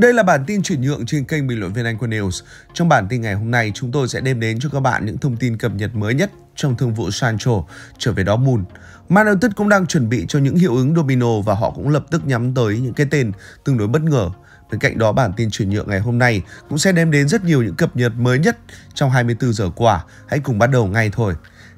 Đây là bản tin chuyển nhượng trên kênh bình luận viên Anh Quân News. Trong bản tin ngày hôm nay, chúng tôi sẽ đem đến cho các bạn những thông tin cập nhật mới nhất trong thương vụ Sancho trở về Dortmund. Man United cũng đang chuẩn bị cho những hiệu ứng domino và họ cũng lập tức nhắm tới những cái tên tương đối bất ngờ. Bên cạnh đó, bản tin chuyển nhượng ngày hôm nay cũng sẽ đem đến rất nhiều những cập nhật mới nhất trong 24 giờ qua. Hãy cùng bắt đầu ngay thôi.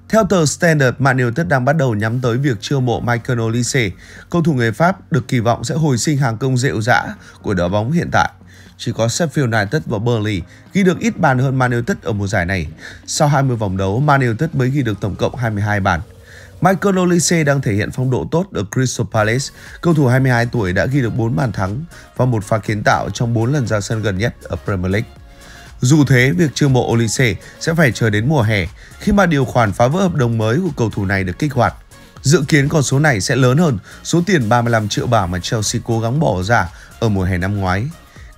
Theo tờ Standard, Man United đang bắt đầu nhắm tới việc chiêu mộ Michael Olise, cầu thủ người Pháp được kỳ vọng sẽ hồi sinh hàng công rệu rã của đội bóng hiện tại. Chỉ có Sheffield United và Burnley ghi được ít bàn hơn Man United ở mùa giải này. Sau 20 vòng đấu, Man United mới ghi được tổng cộng 22 bàn. Michael Olise đang thể hiện phong độ tốt ở Crystal Palace. Cầu thủ 22 tuổi đã ghi được 4 bàn thắng và một pha kiến tạo trong 4 lần ra sân gần nhất ở Premier League. Dù thế, việc chiêu mộ Olise sẽ phải chờ đến mùa hè khi mà điều khoản phá vỡ hợp đồng mới của cầu thủ này được kích hoạt. Dự kiến con số này sẽ lớn hơn số tiền 35 triệu bảng mà Chelsea cố gắng bỏ ra ở mùa hè năm ngoái.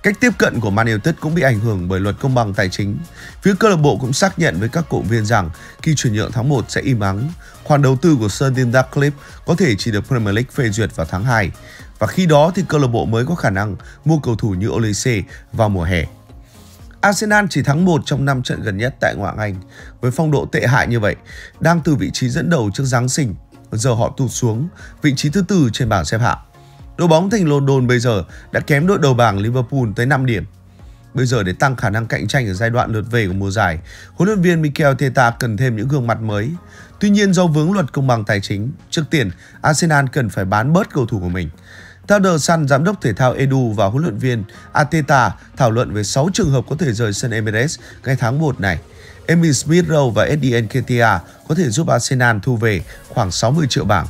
Cách tiếp cận của Man United cũng bị ảnh hưởng bởi luật công bằng tài chính. Phía câu lạc bộ cũng xác nhận với các cổ viên rằng khi chuyển nhượng tháng 1 sẽ im ắng. Khoản đầu tư của Sir Tim Radcliffe có thể chỉ được Premier League phê duyệt vào tháng 2. Và khi đó thì câu lạc bộ mới có khả năng mua cầu thủ như Olise vào mùa hè. Arsenal chỉ thắng 1 trong 5 trận gần nhất tại Ngoại hạng Anh. Với phong độ tệ hại như vậy, đang từ vị trí dẫn đầu trước Giáng sinh, giờ họ tụt xuống vị trí thứ tư trên bảng xếp hạng. Đội bóng thành London bây giờ đã kém đội đầu bảng Liverpool tới 5 điểm. Bây giờ để tăng khả năng cạnh tranh ở giai đoạn lượt về của mùa giải, huấn luyện viên Mikel Teta cần thêm những gương mặt mới. Tuy nhiên do vướng luật công bằng tài chính, trước tiên Arsenal cần phải bán bớt cầu thủ của mình. Theo The Sun, giám đốc thể thao Edu và huấn luyện viên Ateta thảo luận về 6 trường hợp có thể rời sân Emirates ngay tháng 1 này. Emil Smith Rowe và Eddie Nketiah có thể giúp Arsenal thu về khoảng 60 triệu bảng.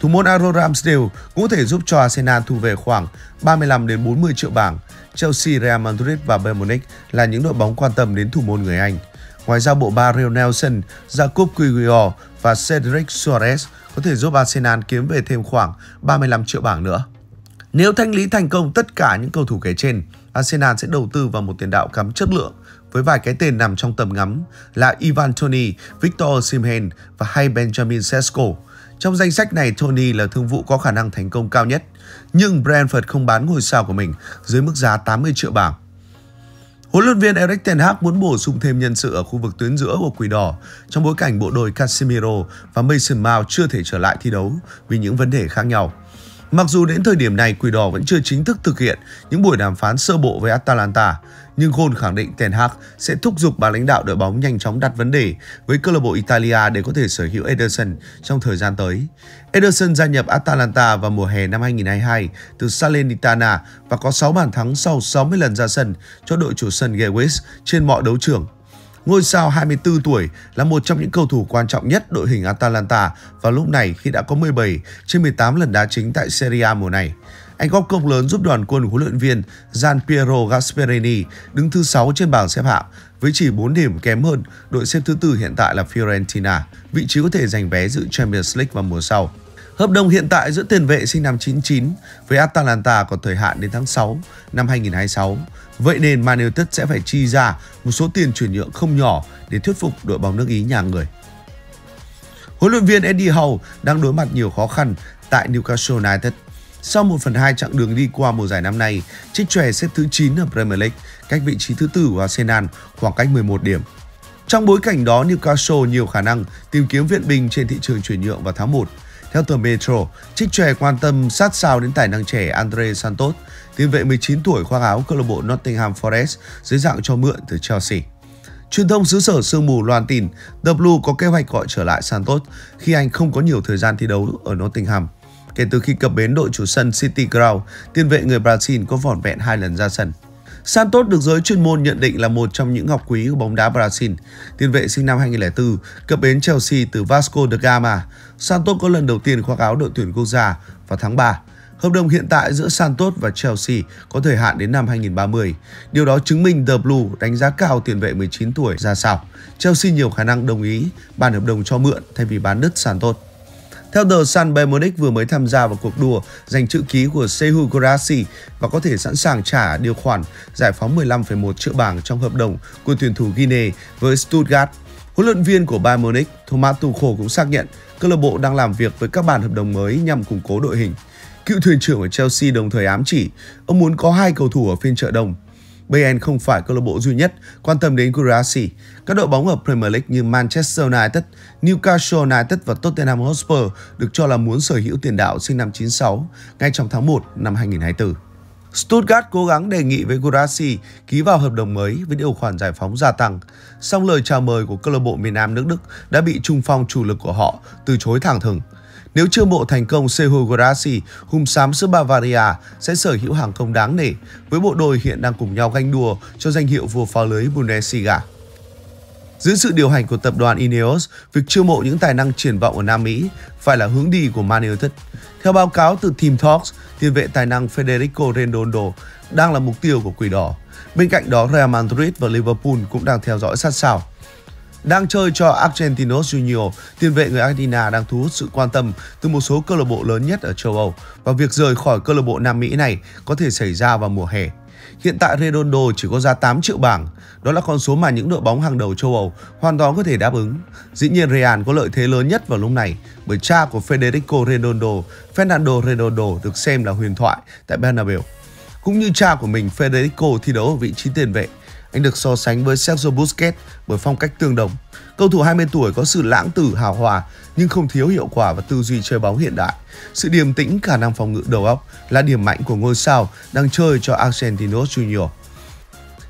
Thủ môn Aaron Ramsdale cũng có thể giúp cho Arsenal thu về khoảng 35 đến 40 triệu bảng. Chelsea, Real Madrid và Bayern Munich là những đội bóng quan tâm đến thủ môn người Anh. Ngoài ra bộ ba Real Nelson, Jacob Quiguio và Cedric Suarez có thể giúp Arsenal kiếm về thêm khoảng 35 triệu bảng nữa. Nếu thanh lý thành công tất cả những cầu thủ kể trên, Arsenal sẽ đầu tư vào một tiền đạo cắm chất lượng với vài cái tên nằm trong tầm ngắm là Ivan Tony, Victor Osimhen và hay Benjamin Sesko. Trong danh sách này, Tony là thương vụ có khả năng thành công cao nhất, nhưng Brentford không bán ngôi sao của mình dưới mức giá 80 triệu bảng. Huấn luyện viên Erik ten Hag muốn bổ sung thêm nhân sự ở khu vực tuyến giữa của Quỷ Đỏ trong bối cảnh bộ đôi Casemiro và Mason Mount chưa thể trở lại thi đấu vì những vấn đề khác nhau. Mặc dù đến thời điểm này Quỷ Đỏ vẫn chưa chính thức thực hiện những buổi đàm phán sơ bộ với Atalanta, nhưng Gol khẳng định Ten Hag sẽ thúc giục bà lãnh đạo đội bóng nhanh chóng đặt vấn đề với câu lạc bộ Italia để có thể sở hữu Ederson trong thời gian tới. Ederson gia nhập Atalanta vào mùa hè năm 2022 từ Salernitana và có 6 bàn thắng sau 60 lần ra sân cho đội chủ sân Gewis trên mọi đấu trường. Ngôi sao 24 tuổi là một trong những cầu thủ quan trọng nhất đội hình Atalanta vào lúc này khi đã có 17 trên 18 lần đá chính tại Serie A mùa này. Anh góp công lớn giúp đoàn quân huấn luyện viên Gian Piero Gasperini đứng thứ 6 trên bảng xếp hạng với chỉ 4 điểm kém hơn đội xếp thứ tư hiện tại là Fiorentina, vị trí có thể giành vé dự Champions League vào mùa sau. Hợp đồng hiện tại giữa tiền vệ sinh năm 99 với Atalanta còn thời hạn đến tháng 6 năm 2026. Vậy nên Man United sẽ phải chi ra một số tiền chuyển nhượng không nhỏ để thuyết phục đội bóng nước Ý nhà người. Huấn luyện viên Eddie Howe đang đối mặt nhiều khó khăn tại Newcastle United. Sau 1 phần 2 chặng đường đi qua mùa giải năm nay, chiếc chòe xếp thứ 9 ở Premier League, cách vị trí thứ tư của Arsenal khoảng cách 11 điểm. Trong bối cảnh đó, Newcastle nhiều khả năng tìm kiếm viện binh trên thị trường chuyển nhượng vào tháng 1. Theo tờ Metro, chiếc chòe quan tâm sát sao đến tài năng trẻ Andre Santos, tiền vệ 19 tuổi khoác áo câu lạc bộ Nottingham Forest dưới dạng cho mượn từ Chelsea. Truyền thông xứ sở sương mù loan tin The Blue có kế hoạch gọi trở lại Santos khi anh không có nhiều thời gian thi đấu ở Nottingham. Kể từ khi cập bến đội chủ sân City Ground, tiền vệ người Brazil có vỏn vẹn hai lần ra sân. Santos được giới chuyên môn nhận định là một trong những ngọc quý của bóng đá Brazil. Tiền vệ sinh năm 2004, cập bến Chelsea từ Vasco da Gama. Santos có lần đầu tiên khoác áo đội tuyển quốc gia vào tháng 3. Hợp đồng hiện tại giữa Santos và Chelsea có thời hạn đến năm 2030. Điều đó chứng minh The Blue đánh giá cao tiền vệ 19 tuổi ra sao. Chelsea nhiều khả năng đồng ý bàn hợp đồng cho mượn thay vì bán đứt Santos. Theo The Sun, Bayern Munich vừa mới tham gia vào cuộc đua giành chữ ký của Sehu Gorasi và có thể sẵn sàng trả điều khoản giải phóng 15,1 triệu bảng trong hợp đồng của tuyển thủ Guinea với Stuttgart. Huấn luyện viên của Bayern Munich, Thomas Tuchel cũng xác nhận câu lạc bộ đang làm việc với các bản hợp đồng mới nhằm củng cố đội hình. Cựu thuyền trưởng của Chelsea đồng thời ám chỉ ông muốn có hai cầu thủ ở phiên chợ đông. Bayern không phải câu lạc bộ duy nhất quan tâm đến Guirassy. Các đội bóng ở Premier League như Manchester United, Newcastle United và Tottenham Hotspur được cho là muốn sở hữu tiền đạo sinh năm 96 ngay trong tháng 1 năm 2024. Stuttgart cố gắng đề nghị với Guirassy ký vào hợp đồng mới với điều khoản giải phóng gia tăng. Song lời chào mời của câu lạc bộ miền Nam nước Đức đã bị trung phong chủ lực của họ từ chối thẳng thừng. Nếu chưa bộ thành công, Sehu Grassi, hùng xám xứ Bavaria sẽ sở hữu hàng công đáng nể với bộ đôi hiện đang cùng nhau ganh đua cho danh hiệu vua phá lưới Bundesliga. Dưới sự điều hành của tập đoàn Ineos, việc chiêu mộ những tài năng triển vọng ở Nam Mỹ phải là hướng đi của Man United. Theo báo cáo từ Team Talks, tiền vệ tài năng Federico Redondo đang là mục tiêu của Quỷ Đỏ. Bên cạnh đó, Real Madrid và Liverpool cũng đang theo dõi sát sao. Đang chơi cho Argentinos Junior, tiền vệ người Argentina đang thu hút sự quan tâm từ một số câu lạc bộ lớn nhất ở châu Âu và việc rời khỏi câu lạc bộ Nam Mỹ này có thể xảy ra vào mùa hè. Hiện tại Redondo chỉ có giá 8 triệu bảng, đó là con số mà những đội bóng hàng đầu châu Âu hoàn toàn có thể đáp ứng. Dĩ nhiên Real có lợi thế lớn nhất vào lúc này bởi cha của Federico Redondo, Fernando Redondo được xem là huyền thoại tại Bernabeu. Cũng như cha của mình, Federico thi đấu ở vị trí tiền vệ anh được so sánh với Sergio Busquets bởi phong cách tương đồng. Cầu thủ 20 tuổi có sự lãng tử hào hòa nhưng không thiếu hiệu quả và tư duy chơi bóng hiện đại. Sự điềm tĩnh, khả năng phòng ngự đầu óc là điểm mạnh của ngôi sao đang chơi cho Argentinos Junior.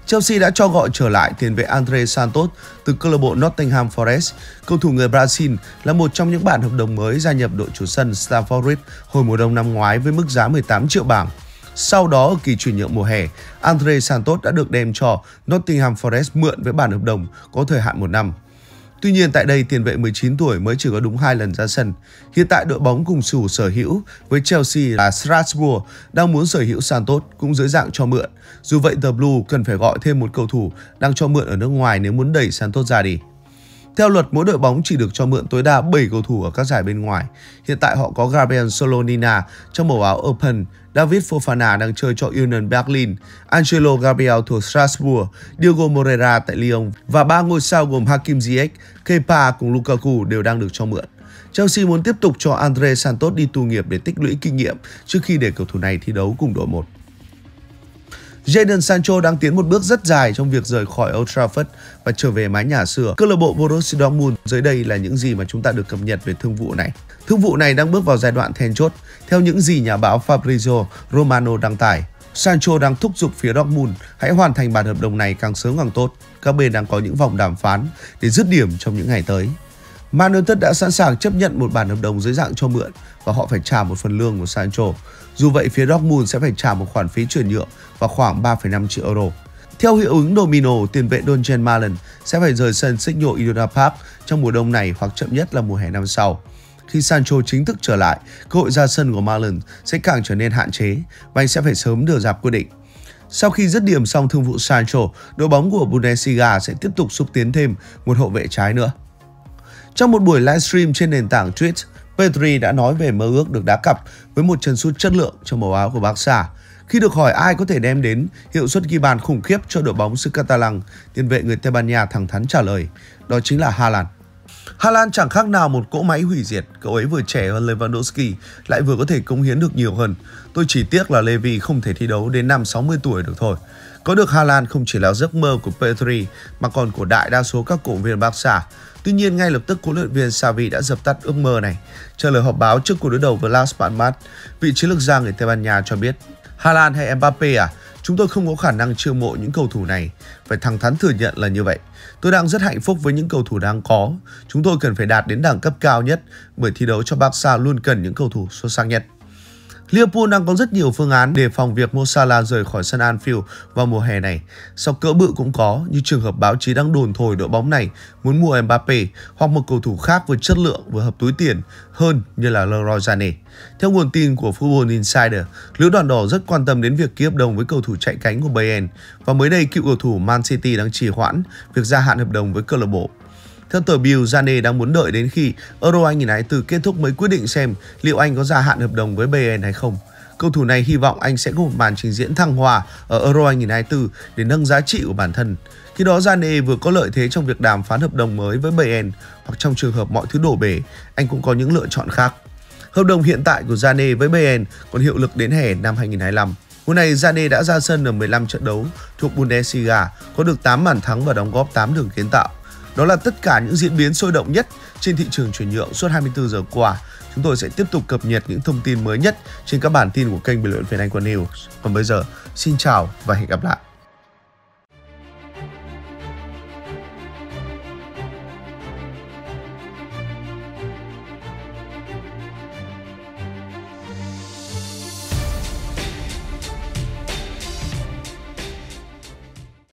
Chelsea đã cho gọi trở lại tiền vệ Andre Santos từ câu lạc bộ Nottingham Forest. Cầu thủ người Brazil là một trong những bản hợp đồng mới gia nhập đội chủ sân Stamford Bridge hồi mùa đông năm ngoái với mức giá 18 triệu bảng. Sau đó ở kỳ chuyển nhượng mùa hè, Andre Santos đã được đem cho Nottingham Forest mượn với bản hợp đồng có thời hạn một năm. Tuy nhiên tại đây tiền vệ 19 tuổi mới chỉ có đúng hai lần ra sân. Hiện tại đội bóng cùng chủ sở hữu với Chelsea là Strasbourg đang muốn sở hữu Santos cũng dưới dạng cho mượn. Dù vậy The Blue cần phải gọi thêm một cầu thủ đang cho mượn ở nước ngoài nếu muốn đẩy Santos ra đi. Theo luật, mỗi đội bóng chỉ được cho mượn tối đa 7 cầu thủ ở các giải bên ngoài. Hiện tại họ có Gabriel Solonina trong màu áo Open, David Fofana đang chơi cho Union Berlin, Angelo Gabriel thuộc Strasbourg, Diego Moreira tại Lyon và ba ngôi sao gồm Hakim Ziyech, Kepa cùng Lukaku đều đang được cho mượn. Chelsea muốn tiếp tục cho Andre Santos đi tu nghiệp để tích lũy kinh nghiệm trước khi để cầu thủ này thi đấu cùng đội 1. Jadon Sancho đang tiến một bước rất dài trong việc rời khỏi Old Trafford và trở về mái nhà xưa. Câu lạc bộ Borussia Dortmund dưới đây là những gì mà chúng ta được cập nhật về thương vụ này. Thương vụ này đang bước vào giai đoạn then chốt, theo những gì nhà báo Fabrizio Romano đăng tải. Sancho đang thúc giục phía Dortmund hãy hoàn thành bản hợp đồng này càng sớm càng tốt. Các bên đang có những vòng đàm phán để dứt điểm trong những ngày tới. Man United đã sẵn sàng chấp nhận một bản hợp đồng dưới dạng cho mượn và họ phải trả một phần lương của Sancho. Dù vậy, phía Dortmund sẽ phải trả một khoản phí chuyển nhượng và khoảng 3,5 triệu euro. Theo hiệu ứng domino, tiền vệ Donjen Malen sẽ phải rời sân Signal Iduna Park trong mùa đông này hoặc chậm nhất là mùa hè năm sau. Khi Sancho chính thức trở lại, cơ hội ra sân của Malen sẽ càng trở nên hạn chế và anh sẽ phải sớm đưa ra quyết định. Sau khi dứt điểm xong thương vụ Sancho, đội bóng của Bundesliga sẽ tiếp tục xúc tiến thêm một hậu vệ trái nữa. Trong một buổi livestream trên nền tảng Twitch, Pedri đã nói về mơ ước được đá cặp với một chân sút chất lượng trong màu áo của Barca. Khi được hỏi ai có thể đem đến hiệu suất ghi bàn khủng khiếp cho đội bóng xứ Catalan, tiền vệ người Tây Ban Nha thẳng thắn trả lời, đó chính là Haaland. Haaland chẳng khác nào một cỗ máy hủy diệt, cậu ấy vừa trẻ hơn Lewandowski, lại vừa có thể cống hiến được nhiều hơn. Tôi chỉ tiếc là Levy không thể thi đấu đến năm 60 tuổi được thôi. Có được Haaland không chỉ là giấc mơ của Petri mà còn của đại đa số các cổ viên Barca. Tuy nhiên ngay lập tức huấn luyện viên Xavi đã dập tắt ước mơ này. Trả lời họp báo trước cuộc đối đầu với Las Palmas, vị chiến lược gia người Tây Ban Nha cho biết Haaland hay Mbappe à? Chúng tôi không có khả năng chiêu mộ những cầu thủ này. Phải thẳng thắn thừa nhận là như vậy. Tôi đang rất hạnh phúc với những cầu thủ đang có. Chúng tôi cần phải đạt đến đẳng cấp cao nhất bởi thi đấu cho Barca luôn cần những cầu thủ xuất sắc nhất. Liverpool đang có rất nhiều phương án để phòng việc Mo Salah rời khỏi sân Anfield vào mùa hè này. Sau cỡ bự cũng có, như trường hợp báo chí đang đồn thổi đội bóng này muốn mua Mbappe hoặc một cầu thủ khác với chất lượng vừa hợp túi tiền hơn như là Leroy Sané. Theo nguồn tin của Football Insider, lữ đoàn đỏ rất quan tâm đến việc ký hợp đồng với cầu thủ chạy cánh của Bayern và mới đây cựu cầu thủ Man City đang trì hoãn việc gia hạn hợp đồng với câu lạc bộ. Theo tờ Bill, Zane đang muốn đợi đến khi Euro 2024 kết thúc mới quyết định xem liệu anh có gia hạn hợp đồng với Bayern hay không. Cầu thủ này hy vọng anh sẽ có một màn trình diễn thăng hoa ở Euro 2024 để nâng giá trị của bản thân. Khi đó Zane vừa có lợi thế trong việc đàm phán hợp đồng mới với Bayern hoặc trong trường hợp mọi thứ đổ bể, anh cũng có những lựa chọn khác. Hợp đồng hiện tại của Zane với Bayern còn hiệu lực đến hè năm 2025. Mùa này Zane đã ra sân ở 15 trận đấu thuộc Bundesliga, có được 8 bàn thắng và đóng góp 8 đường kiến tạo. Đó là tất cả những diễn biến sôi động nhất trên thị trường chuyển nhượng suốt 24 giờ qua. Chúng tôi sẽ tiếp tục cập nhật những thông tin mới nhất trên các bản tin của kênh bình luận Việt Anh Quân News. Còn bây giờ, xin chào và hẹn gặp lại.